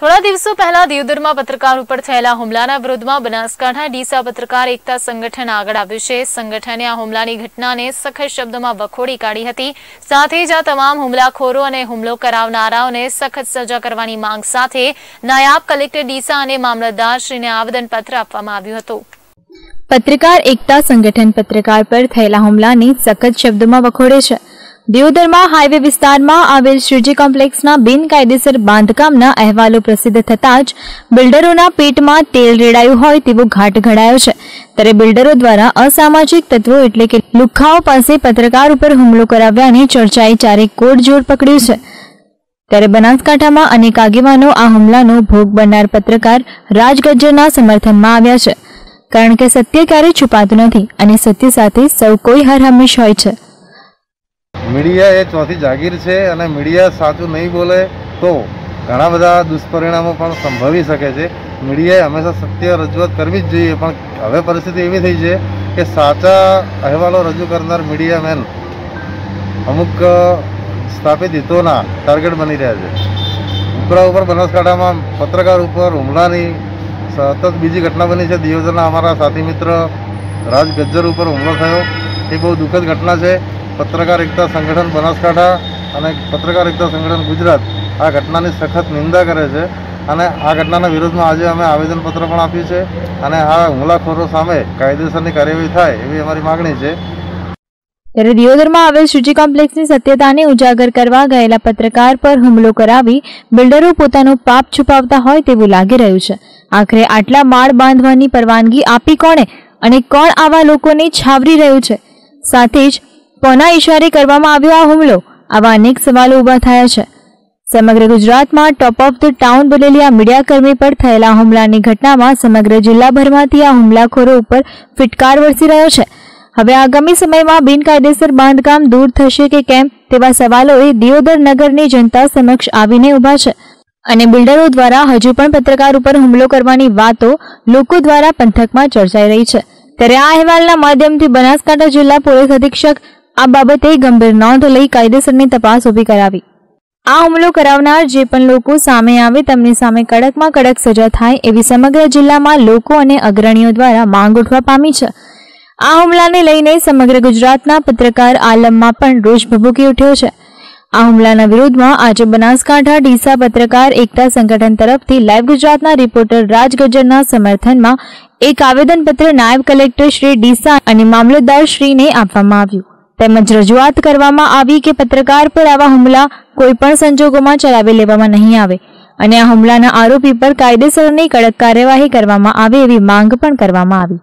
થોડા દિવસો પહેલા દિયોદરમાં પત્રકાર ઉપર થયેલા હુમલાના વિરોધમાં બનાસકાંઠા ડીસા પત્રકાર એકતા સંગઠન આગળ આવ્યું છે. સંગઠને આ હુમલાની ઘટનાને સખત શબ્દોમાં વખોડી કાઢી હતી. સાથે જ આ તમામ હુમલાખોરો અને હુમલો કરાવનારાઓને સખત સજા કરવાની માંગ સાથે નાયબ કલેક્ટર ડીસા અને મામલતદારશ્રીને આવેદનપત્ર આપવામાં આવ્યું હતું. પત્રકાર એકતા સંગઠન પત્રકાર પર થયેલા હુમલાની સખત શબ્દોમાં વખોડે છે. દિયોદરમાં હાઈવે વિસ્તારમાં આવેલ શ્રીજી કોમ્પ્લેક્સના બિનકાયદેસર બાંધકામના અહેવાલો પ્રસિદ્ધ થતાં જ બિલ્ડરોના પેટમાં તેલ રેડાયું હોય તેવો ઘાટ ઘડાયો છે. ત્યારે બિલ્ડરો દ્વારા અસામાજિક તત્વો એટલે કે લુખાઓ પાસે પત્રકાર ઉપર હુમલો કરાવ્યાની ચર્ચાએ ચારે કોડજોડ પકડ્યું છે. ત્યારે બનાસકાંઠામાં અનેક આગેવાનો આ હુમલાનો ભોગ બનનાર પત્રકાર રાજગજ્જરના સમર્થનમાં આવ્યા છે. કારણ કે સત્ય ક્યારેય છુપાતું નથી અને સત્ય સાથે સૌ કોઈ હર હંમેશ હોય છે. મીડિયા એ ચોથી જાગીર છે અને મીડિયા સાચું નહીં બોલે તો ઘણા બધા દુષ્પરિણામો પણ સંભવી શકે છે. મીડિયાએ હંમેશા સત્ય રજૂઆત કરવી જ જોઈએ, પણ હવે પરિસ્થિતિ એવી થઈ છે કે સાચા અહેવાલો રજૂ કરનાર મીડિયા મેન અમુક સ્થાપિત હિતોના ટાર્ગેટ બની રહ્યા છે. ઉપરા ઉપર બનાસકાંઠામાં પત્રકાર ઉપર હુમલાની સતત બીજી ઘટના બની છે. દિવસના અમારા સાથી મિત્ર રાજ ગજ્જર ઉપર હુમલો થયો. એ બહુ દુઃખદ ઘટના છે. પત્રકાર એકતા સંગઠન બનાસકાંઠા અને પત્રકાર એકતા સંગઠન ગુજરાત આ ઘટનાની સખત નિંદા કરે છે અને આ ઘટનાના વિરોધમાં આજે અમે આવેદનપત્ર પણ આપ્યું છે અને આ હુમલાખોરો સામે કાયદેસરની કાર્યવાહી થાય એવી અમારી માગણી છે. ત્યારે દિયોદરમાં આવેલ સૂચિ કોમ્પ્લેક્સની સત્યતાને ઉજાગર કરવા ગયેલા પત્રકાર પર હુમલો કરાવી બિલ્ડરો પોતાનું પાપ છુપાવતા હોય તેવું લાગી રહ્યું છે. આખરે આટલા માળ બાંધવાની પરવાનગી આપી કોણે અને કોણ આવા લોકોને છાવરી રહ્યું છે? સાથે જ કોના ઇશારે કરવામાં આવ્યો આ હુમલો? આવા અનેક સવાલો ઊભા થયા છે. સમગ્ર ગુજરાતમાં ટોપ ઓફ ધ ટાઉન બનેલી આ મીડિયાકર્મી પર થયેલા હુમલાની ઘટનામાં સમગ્ર જિલ્લાભરમાંથી આ હુમલાખોરો ઉપર ફિટકાર વરસી રહ્યો છે. હવે આગામી સમયમાં બિનકાયદેસર બાંધકામ દૂર થશે કે કેમ તેવા સવાલોએ દિયોદર નગરની જનતા સમક્ષ આવીને ઊભા છે. અને બિલ્ડરો દ્વારા હજુ પણ પત્રકાર ઉપર હુમલો કરવાની વાતો લોકો દ્વારા પંથકમાં ચર્ચાઈ રહી છે. ત્યારે આ અહેવાલના માધ્યમથી બનાસકાંઠા જિલ્લા પોલીસ અધિક્ષક આ બાબતે ગંભીર નોંધ લઈ કાયદેસરની તપાસ ઊભી કરાવી. આ હુમલો કરાવનાર જે પણ લોકો સામે આવે તેમની સામે કડકમાં કડક સજા થાય એવી સમગ્ર જિલ્લામાં લોકો અને અગ્રણીઓ દ્વારા માંગ ઉઠવા પામી છે. આ હુમલાને લઈને સમગ્ર ગુજરાતના પત્રકાર આલમમાં પણ રોષ ભભૂકી ઉઠ્યો છે. આ હુમલાના વિરોધમાં આજે બનાસકાંઠા ડીસા પત્રકાર એકતા સંગઠન તરફથી લાઈવ ગુજરાતના રિપોર્ટર રાજ ગજ્જરના સમર્થનમાં એક આવેદનપત્ર નાયબ કલેક્ટર શ્રી ડીસા અને મામલતદાર શ્રીને આપવામાં આવ્યું. તેમજ રજૂઆત કરવામાં આવી કે પત્રકાર પર આવા હુમલા કોઈ પણ સંજોગોમાં ચલાવી લેવામાં નહીં આવે અને આ હુમલાના આરોપી પર કાયદેસરની કડક કાર્યવાહી કરવામાં આવે એવી માંગ પણ કરવામાં આવી.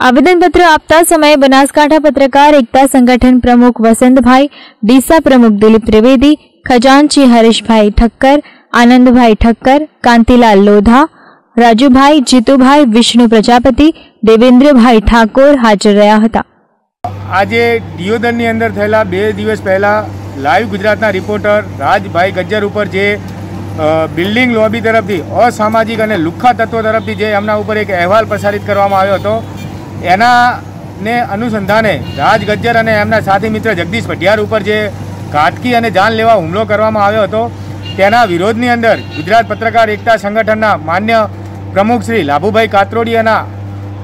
આવેદનપત્ર આપતા સમયે બનાસકાંઠા પત્રકાર એકતા સંગઠન પ્રમુખ વસંતભાઈ, ડીસા પ્રમુખ દિલીપ ત્રિવેદી, ખજાનચી હરીશભાઈ ઠક્કર, આનંદભાઈ ઠક્કર, કાંતિલાલ લોધા, રાજુભાઈ જીતુભાઈ વિષ્ણુ પ્રજાપતિ, દેવેન્દ્રભાઈ ઠાકોર હાજર રહ્યા હતા. આજે દિયોદરની અંદર થયેલા બે દિવસ પહેલાં લાઈવ ગુજરાતના રિપોર્ટર રાજભાઈ ગજ્જર ઉપર જે બિલ્ડિંગ લોબી તરફથી, અસામાજિક અને લુખ્ખા તત્વો તરફથી જે એમના ઉપર એક અહેવાલ પ્રસારિત કરવામાં આવ્યો હતો એના ને અનુસંધાને રાજ ગજ્જર અને એમના સાથી મિત્ર જગદીશ ભટિયાર ઉપર જે ઘાતકી અને જાન લેવા હુમલો કરવામાં આવ્યો હતો, તેના વિરોધની અંદર ગુજરાત પત્રકાર એકતા સંગઠનના માન્ય પ્રમુખ શ્રી લાભુભાઈ કાત્રોડિયાના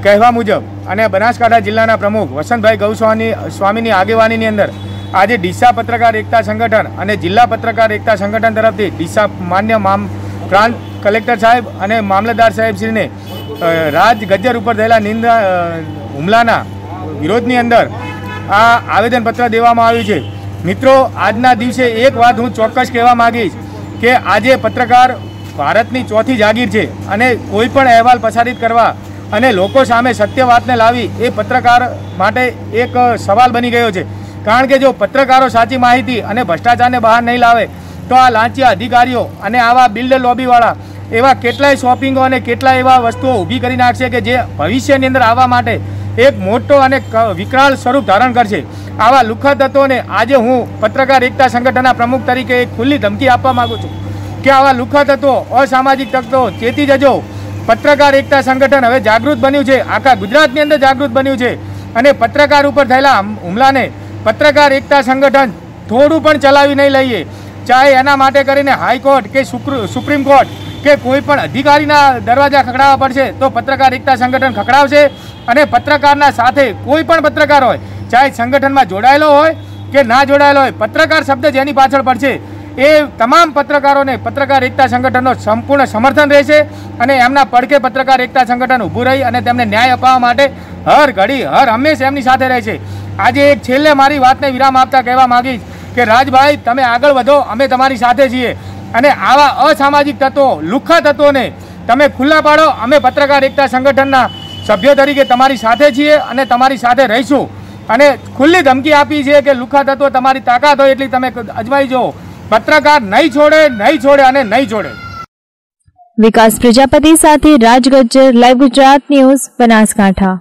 કહેવા મુજબ અને બનાસકાંઠા જિલ્લાના પ્રમુખ વસંતભાઈ ગૌસ્વામી સ્વામીની આગેવાનીની અંદર આજે ડીસા પત્રકાર એકતા સંગઠન અને જિલ્લા પત્રકાર એકતા સંગઠન તરફથી ડીસા માન્ય મામ પ્રાંત કલેક્ટર સાહેબ અને મામલતદાર સાહેબશ્રીને રાજ ગજ્જર ઉપર થયેલા નિંદા હુમલાના વિરોધની અંદર આ આવેદનપત્ર દેવામાં આવ્યું છે. મિત્રો, આજના દિવસે એક વાત હું ચોક્કસ કહેવા માગીશ કે આજે પત્રકાર ભારતની ચોથી જાગીર છે અને કોઈ પણ અહેવાલ પ્રસારિત કરવા અને લોકો સામે સત્ય વાતને લાવી એ પત્રકાર માટે એક સવાલ બની ગયો છે. કારણ કે જો પત્રકારો સાચી માહિતી અને ભ્રષ્ટાચારને બહાર નહીં લાવે, તો આ લાંચિયા અધિકારીઓ અને આવા બિલ્ડર લોબીવાળા એવા કેટલાય શોપિંગો અને કેટલાય એવા વસ્તુઓ ઊભી કરી નાખશે કે જે ભવિષ્યની અંદર આવવા માટે એક મોટો અને વિકરાળ સ્વરૂપ ધારણ કરશે. આવા લુખ્ખા તત્વોને આજે હું પત્રકાર એકતા સંગઠનના પ્રમુખ તરીકે એક ખુલ્લી ધમકી આપવા માગું છું. કે આવા લુખ્ખા તત્વો, અસામાજિક તત્વો ચેતી જજો. પત્રકાર એકતા સંગઠન હવે જાગૃત બન્યું છે. આખા ગુજરાતની અંદર જાગૃત બન્યું છે. અને પત્રકાર ઉપર થયેલા હુમલાને પત્રકાર એકતા સંગઠન થોડું પણ ચલાવી નહીં લઈએ. ચાહે એના માટે કરીને હાઈકોર્ટ કે સુપ્ર- સુપ્રીમ કોર્ટ કે કોઈ પણ અધિકારીના દરવાજા ખખડાવવા પડશે તો પત્રકાર એકતા સંગઠન ખખડાવશે. અને પત્રકારના સાથે કોઈ પણ પત્રકાર હોય, ચાહે સંગઠનમાં જોડાયેલો હોય કે ના જોડાયેલો હોય, પત્રકાર શબ્દ જેની પાછળ પડશે. એ તમામ પત્રકારોને પત્રકાર એકતા સંગઠનનો સંપૂર્ણ સમર્થન રહેશે અને એમના પડખે પત્રકાર એકતા સંગઠન ઊભું રહી અને તેમને ન્યાય અપાવવા માટે હર ઘડી, હર હંમેશ એમની સાથે રહેશે આજે એક છેલ્લે મારી વાતને વિરામ આપતા કહેવા માંગીશ કે, રાજભાઈ, તમે આગળ વધો, અમે તમારી સાથે છીએ. અને આવા અસામાજિક તત્વો, લુખ્ખા તત્વોને તમે ખુલ્લા પાડો. અમે પત્રકાર એકતા સંગઠનના સભ્યો તરીકે તમારી સાથે છીએ અને તમારી સાથે રહીશું. અને ખુલ્લી ધમકી આપી છે કે, લુખ્ખા તત્વો, તમારી તાકાત હોય એટલી તમે અજમાઈ જુઓ. પત્રકાર નહીં છોડે નહીં છોડે અને નહીં છોડે. વિકાસ પ્રજાપતિ સાથે રાજ ગજ્જર લાઈવ ગુજરાત ન્યૂઝ બનાસકાંઠા.